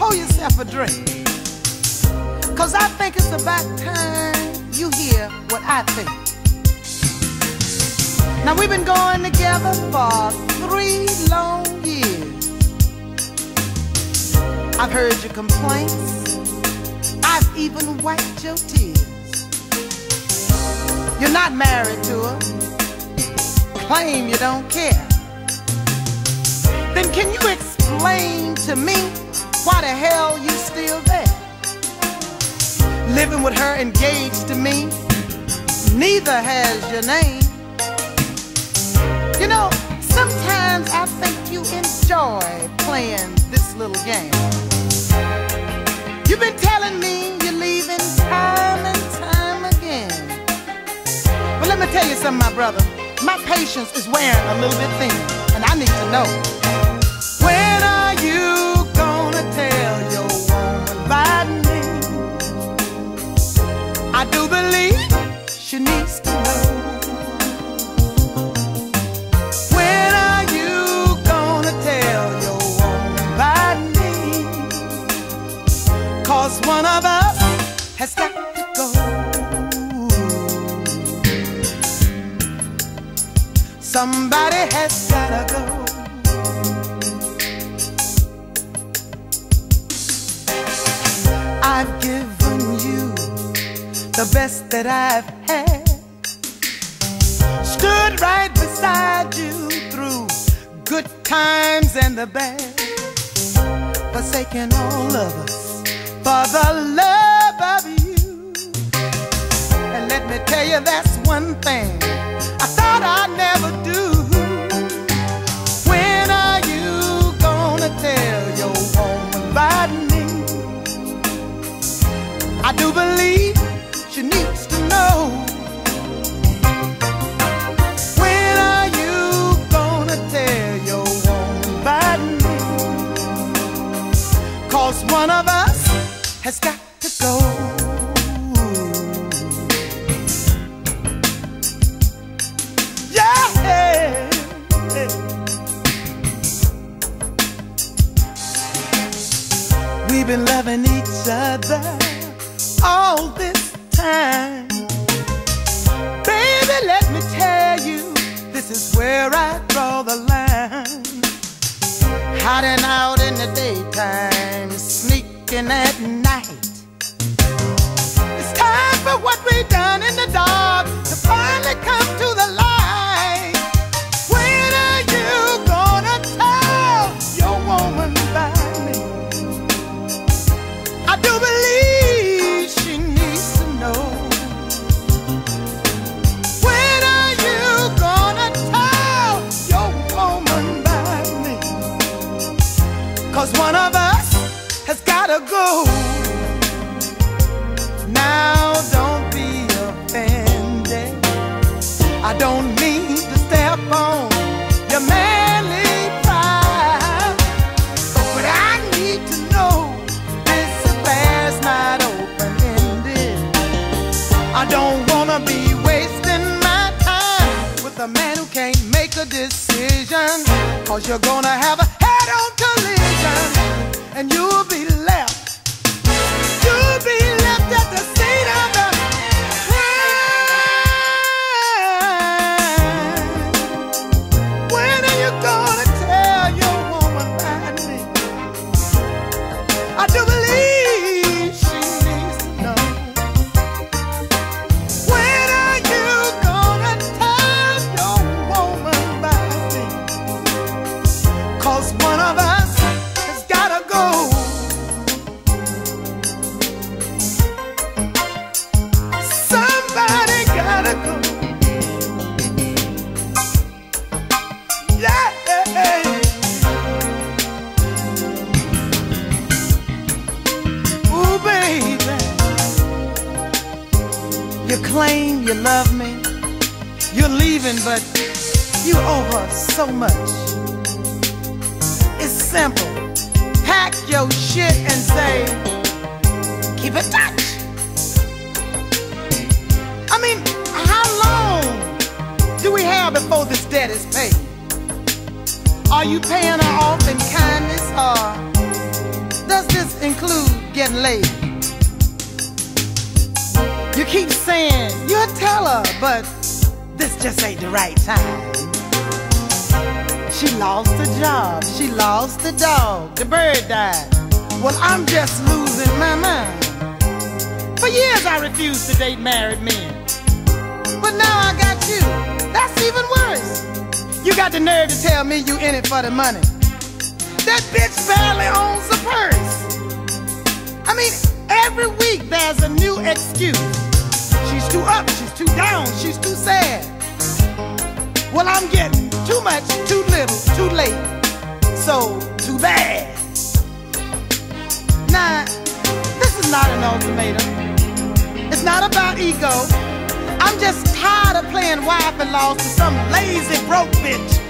pour yourself a drink. Cause I think it's about time you hear what I think. Now we've been going together for three long years. I've heard your complaints. I've even wiped your tears. You're not married to her. Claim you don't care. Then can you explain to me why the hell you still there? Living with her engaged to me, neither has your name. You know, sometimes I think you enjoy playing this little game. You've been telling me you're leaving time and time again. But let me tell you something, my brother. My patience is wearing a little bit thin, and I need to know. Cause one of us has got to go. Somebody has gotta go. I've given you the best that I've had. Stood right beside you through good times and the bad. Forsaking all of us for the love of you. And let me tell you, that's one thing I thought I'd never this is where I draw the line. Hiding out in the daytime, sneaking at night. It's time for what we done in the dark to finally come to the Cause one of us has gotta go. Now don't be offended. I don't mean to step on your manly pride. But I need to know this affair's not open-ended. I don't wanna be wasting my time with a man who can't make a decision. Cause you're gonna have a head-on collision and you'll be left. Claim you love me. You're leaving, but you owe her so much. It's simple. Pack your shit and say, keep in touch. I mean, how long do we have before this debt is paid? Are you paying her off in kindness or does this include getting laid? Keep saying you'll tell her, but this just ain't the right time. She lost the job, she lost the dog, the bird died. Well, I'm just losing my mind. For years I refused to date married men. But now I got you. That's even worse. You got the nerve to tell me you in it for the money. That bitch barely owns a purse. I mean, every week there's a new excuse. She's too up, she's too down, she's too sad. Well, I'm getting too much, too little, too late. So, too bad. Now, this is not an ultimatum. It's not about ego. I'm just tired of playing wife and lost to some lazy broke bitch